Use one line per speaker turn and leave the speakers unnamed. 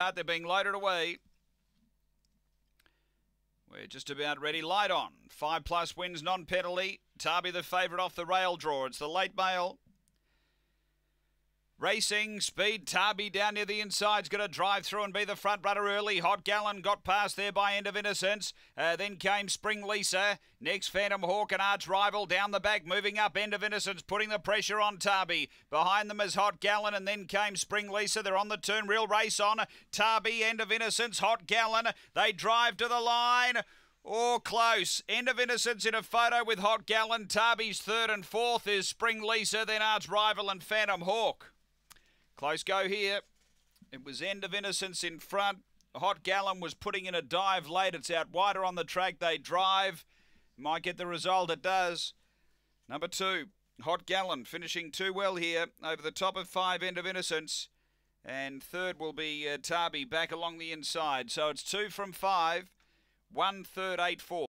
They're being loaded away. We're just about ready. Light on. Five plus wins non penalty. Tarby the favourite off the rail draw. It's the late mail. Racing, speed, Tarby down near the inside's going to drive through and be the front runner early. Hot Gallon got past there by End of Innocence. Uh, then came Spring Lisa. Next, Phantom Hawk and Arch Rival down the back, moving up End of Innocence, putting the pressure on Tarby. Behind them is Hot Gallon, and then came Spring Lisa. They're on the turn, real race on. Tarby, End of Innocence, Hot Gallon. They drive to the line. Oh, close. End of Innocence in a photo with Hot Gallon. Tarby's third and fourth is Spring Lisa, then Arch Rival and Phantom Hawk. Close go here. It was End of Innocence in front. Hot Gallon was putting in a dive late. It's out wider on the track. They drive. Might get the result. It does. Number two, Hot Gallon finishing too well here over the top of five End of Innocence. And third will be uh, Tarby back along the inside. So it's two from five. One third, eight four.